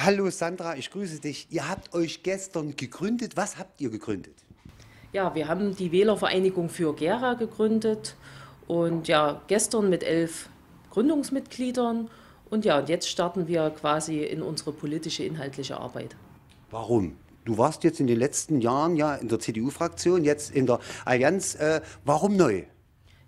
Hallo Sandra, ich grüße dich. Ihr habt euch gestern gegründet. Was habt ihr gegründet? Ja, wir haben die Wählervereinigung für Gera gegründet und ja, gestern mit elf Gründungsmitgliedern und ja, und jetzt starten wir quasi in unsere politische, inhaltliche Arbeit. Warum? Du warst jetzt in den letzten Jahren ja in der CDU-Fraktion, jetzt in der Allianz. Äh, warum neu?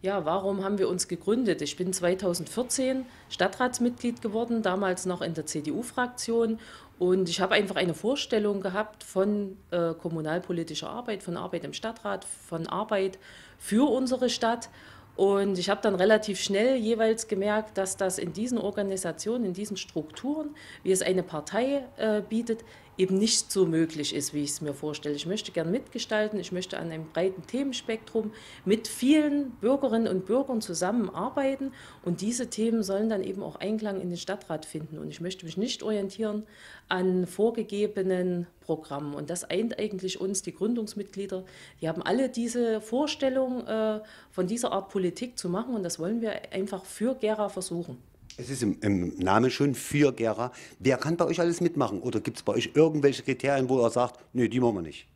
Ja, warum haben wir uns gegründet? Ich bin 2014 Stadtratsmitglied geworden, damals noch in der CDU-Fraktion. Und ich habe einfach eine Vorstellung gehabt von äh, kommunalpolitischer Arbeit, von Arbeit im Stadtrat, von Arbeit für unsere Stadt. Und ich habe dann relativ schnell jeweils gemerkt, dass das in diesen Organisationen, in diesen Strukturen, wie es eine Partei äh, bietet, eben nicht so möglich ist, wie ich es mir vorstelle. Ich möchte gern mitgestalten, ich möchte an einem breiten Themenspektrum mit vielen Bürgerinnen und Bürgern zusammenarbeiten und diese Themen sollen dann eben auch Einklang in den Stadtrat finden. Und ich möchte mich nicht orientieren an vorgegebenen Programmen. Und das eint eigentlich uns, die Gründungsmitglieder. Die haben alle diese Vorstellung äh, von dieser Art Politik zu machen und das wollen wir einfach für Gera versuchen. Es ist im, im Namen schon für Gera. Wer kann bei euch alles mitmachen? Oder gibt es bei euch irgendwelche Kriterien, wo er sagt, nö, die machen wir nicht?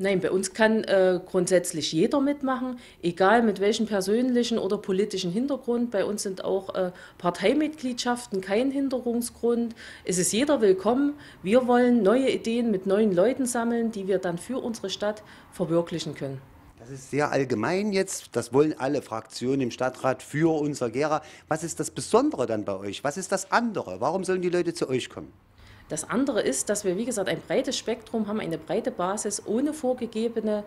Nein, bei uns kann äh, grundsätzlich jeder mitmachen, egal mit welchem persönlichen oder politischen Hintergrund. Bei uns sind auch äh, Parteimitgliedschaften kein Hinderungsgrund. Es ist jeder willkommen. Wir wollen neue Ideen mit neuen Leuten sammeln, die wir dann für unsere Stadt verwirklichen können. Das ist sehr allgemein jetzt. Das wollen alle Fraktionen im Stadtrat für unser Gera. Was ist das Besondere dann bei euch? Was ist das andere? Warum sollen die Leute zu euch kommen? Das andere ist, dass wir, wie gesagt, ein breites Spektrum haben, eine breite Basis ohne vorgegebene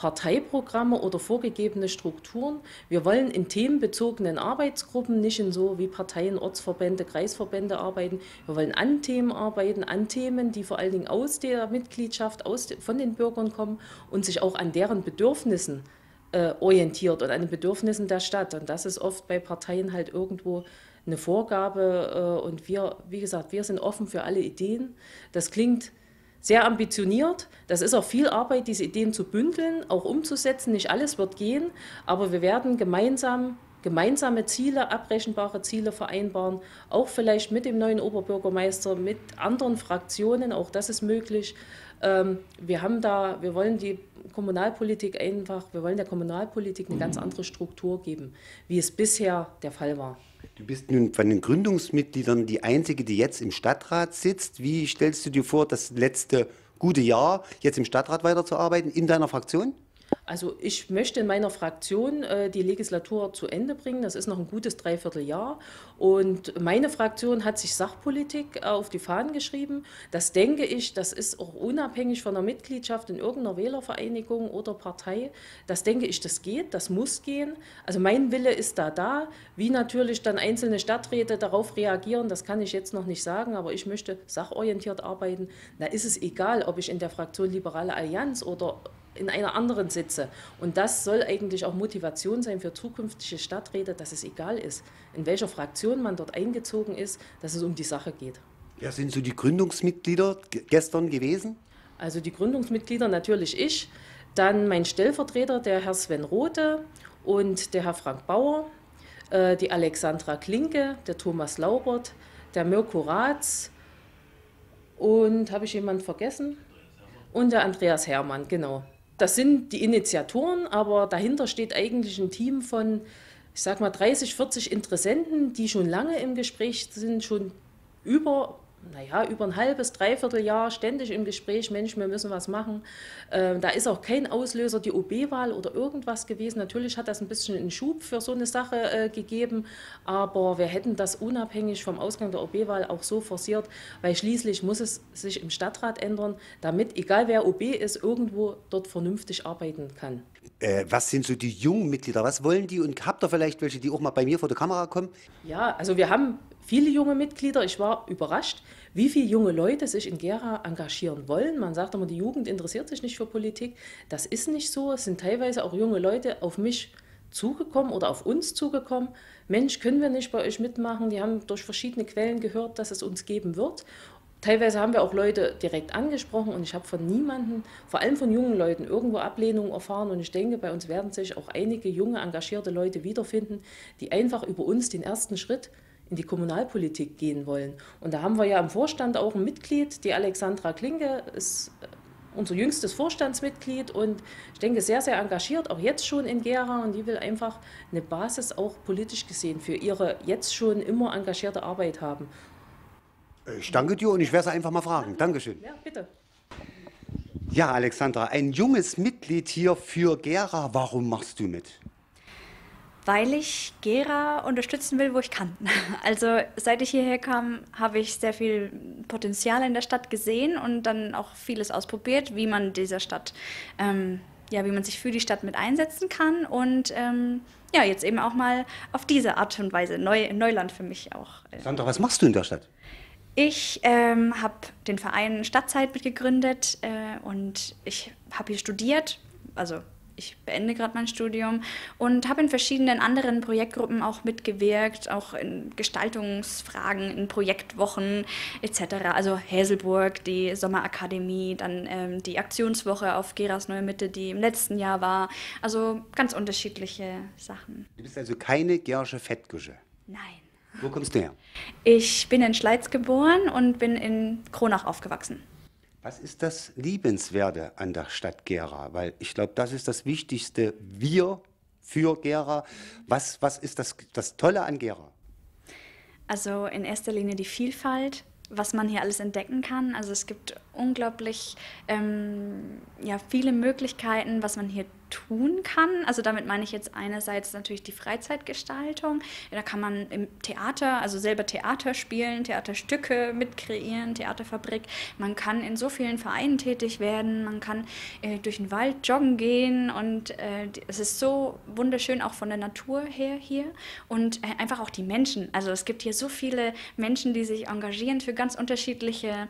Parteiprogramme oder vorgegebene Strukturen. Wir wollen in themenbezogenen Arbeitsgruppen, nicht in so wie Parteien, Ortsverbände, Kreisverbände arbeiten. Wir wollen an Themen arbeiten, an Themen, die vor allen Dingen aus der Mitgliedschaft, aus, von den Bürgern kommen und sich auch an deren Bedürfnissen äh, orientiert und an den Bedürfnissen der Stadt. Und das ist oft bei Parteien halt irgendwo eine Vorgabe. Äh, und wir, wie gesagt, wir sind offen für alle Ideen. Das klingt sehr ambitioniert. Das ist auch viel Arbeit, diese Ideen zu bündeln, auch umzusetzen. Nicht alles wird gehen, aber wir werden gemeinsam gemeinsame Ziele, abrechenbare Ziele vereinbaren, auch vielleicht mit dem neuen Oberbürgermeister, mit anderen Fraktionen, auch das ist möglich. Ähm, wir haben da, wir wollen die Kommunalpolitik einfach, wir wollen der Kommunalpolitik eine ganz andere Struktur geben, wie es bisher der Fall war. Du bist nun von den Gründungsmitgliedern die einzige, die jetzt im Stadtrat sitzt. Wie stellst du dir vor, das letzte gute Jahr jetzt im Stadtrat weiterzuarbeiten in deiner Fraktion? Also ich möchte in meiner Fraktion äh, die Legislatur zu Ende bringen. Das ist noch ein gutes Dreivierteljahr. Und meine Fraktion hat sich Sachpolitik auf die Fahnen geschrieben. Das denke ich, das ist auch unabhängig von der Mitgliedschaft in irgendeiner Wählervereinigung oder Partei. Das denke ich, das geht, das muss gehen. Also mein Wille ist da da. Wie natürlich dann einzelne Stadträte darauf reagieren, das kann ich jetzt noch nicht sagen. Aber ich möchte sachorientiert arbeiten. Da ist es egal, ob ich in der Fraktion Liberale Allianz oder in einer anderen sitze. Und das soll eigentlich auch Motivation sein für zukünftige Stadträte, dass es egal ist, in welcher Fraktion man dort eingezogen ist, dass es um die Sache geht. Wer sind so die Gründungsmitglieder gestern gewesen? Also die Gründungsmitglieder natürlich ich, dann mein Stellvertreter, der Herr Sven Rothe und der Herr Frank Bauer, äh, die Alexandra Klinke, der Thomas Laubert, der Mirko Ratz und habe ich jemanden vergessen? Und der Andreas Hermann, genau. Das sind die Initiatoren, aber dahinter steht eigentlich ein Team von, ich sag mal, 30, 40 Interessenten, die schon lange im Gespräch sind, schon über naja, über ein halbes, dreiviertel Jahr ständig im Gespräch, Mensch, wir müssen was machen. Ähm, da ist auch kein Auslöser die OB-Wahl oder irgendwas gewesen. Natürlich hat das ein bisschen einen Schub für so eine Sache äh, gegeben, aber wir hätten das unabhängig vom Ausgang der OB-Wahl auch so forciert, weil schließlich muss es sich im Stadtrat ändern, damit, egal wer OB ist, irgendwo dort vernünftig arbeiten kann. Äh, was sind so die jungen Mitglieder? Was wollen die? Und habt ihr vielleicht welche, die auch mal bei mir vor der Kamera kommen? Ja, also wir haben viele junge Mitglieder. Ich war überrascht, wie viele junge Leute sich in Gera engagieren wollen. Man sagt immer, die Jugend interessiert sich nicht für Politik. Das ist nicht so. Es sind teilweise auch junge Leute auf mich zugekommen oder auf uns zugekommen. Mensch, können wir nicht bei euch mitmachen? Die haben durch verschiedene Quellen gehört, dass es uns geben wird. Teilweise haben wir auch Leute direkt angesprochen und ich habe von niemandem, vor allem von jungen Leuten, irgendwo Ablehnung erfahren. Und ich denke, bei uns werden sich auch einige junge, engagierte Leute wiederfinden, die einfach über uns den ersten Schritt in die Kommunalpolitik gehen wollen. Und da haben wir ja im Vorstand auch ein Mitglied, die Alexandra Klinke ist unser jüngstes Vorstandsmitglied und ich denke sehr, sehr engagiert, auch jetzt schon in Gera und die will einfach eine Basis auch politisch gesehen für ihre jetzt schon immer engagierte Arbeit haben. Ich danke dir und ich werde es einfach mal fragen. Dankeschön. Ja, bitte. Ja, Alexandra, ein junges Mitglied hier für Gera. Warum machst du mit? Weil ich Gera unterstützen will, wo ich kann. Also seit ich hierher kam, habe ich sehr viel Potenzial in der Stadt gesehen und dann auch vieles ausprobiert, wie man dieser Stadt, ähm, ja, wie man sich für die Stadt mit einsetzen kann und ähm, ja, jetzt eben auch mal auf diese Art und Weise Neu Neuland für mich auch. Sandra, was machst du in der Stadt? Ich ähm, habe den Verein Stadtzeit mitgegründet äh, und ich habe hier studiert, also ich beende gerade mein Studium und habe in verschiedenen anderen Projektgruppen auch mitgewirkt, auch in Gestaltungsfragen, in Projektwochen etc. Also Häselburg, die Sommerakademie, dann ähm, die Aktionswoche auf Geras Neue Mitte, die im letzten Jahr war. Also ganz unterschiedliche Sachen. Du bist also keine Gersche Fettgusche? Nein. Wo kommst du her? Ich bin in Schleiz geboren und bin in Kronach aufgewachsen. Was ist das Liebenswerte an der Stadt Gera? Weil ich glaube, das ist das Wichtigste. Wir für Gera. Was, was ist das, das Tolle an Gera? Also in erster Linie die Vielfalt, was man hier alles entdecken kann. Also es gibt unglaublich ähm, ja, viele Möglichkeiten, was man hier tun kann. Also damit meine ich jetzt einerseits natürlich die Freizeitgestaltung. Da kann man im Theater, also selber Theater spielen, Theaterstücke mitkreieren, Theaterfabrik. Man kann in so vielen Vereinen tätig werden. Man kann äh, durch den Wald joggen gehen und äh, es ist so wunderschön auch von der Natur her hier und äh, einfach auch die Menschen. Also es gibt hier so viele Menschen, die sich engagieren für ganz unterschiedliche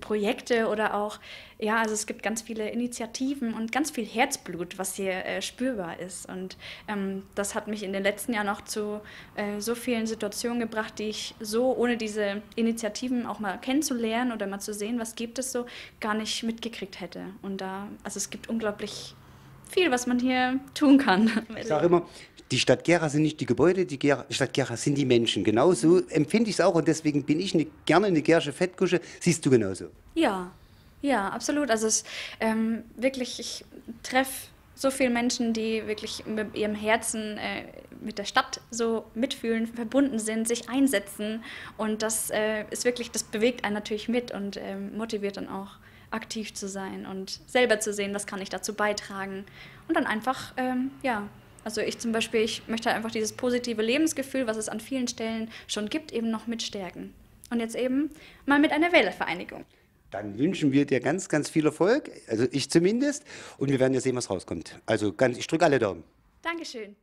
Projekte oder auch ja, also es gibt ganz viele Initiativen und ganz viel Herzblut, was hier äh, spürbar ist. Und ähm, das hat mich in den letzten Jahren auch zu äh, so vielen Situationen gebracht, die ich so ohne diese Initiativen auch mal kennenzulernen oder mal zu sehen, was gibt es so, gar nicht mitgekriegt hätte. Und da, also es gibt unglaublich viel, was man hier tun kann. Ich sage immer, die Stadt Gera sind nicht die Gebäude, die Gera, Stadt Gera sind die Menschen. Genauso empfinde ich es auch und deswegen bin ich eine, gerne eine Gersche Fettkusche. Siehst du genauso? Ja, ja, absolut. Also es ähm, wirklich, ich treffe so viele Menschen, die wirklich mit ihrem Herzen äh, mit der Stadt so mitfühlen, verbunden sind, sich einsetzen. Und das äh, ist wirklich, das bewegt einen natürlich mit und äh, motiviert dann auch aktiv zu sein und selber zu sehen, was kann ich dazu beitragen. Und dann einfach, ähm, ja, also ich zum Beispiel, ich möchte einfach dieses positive Lebensgefühl, was es an vielen Stellen schon gibt, eben noch mitstärken. Und jetzt eben mal mit einer Wählervereinigung. Dann wünschen wir dir ganz, ganz viel Erfolg, also ich zumindest. Und wir werden ja sehen, was rauskommt. Also ganz, ich drücke alle Daumen. Dankeschön.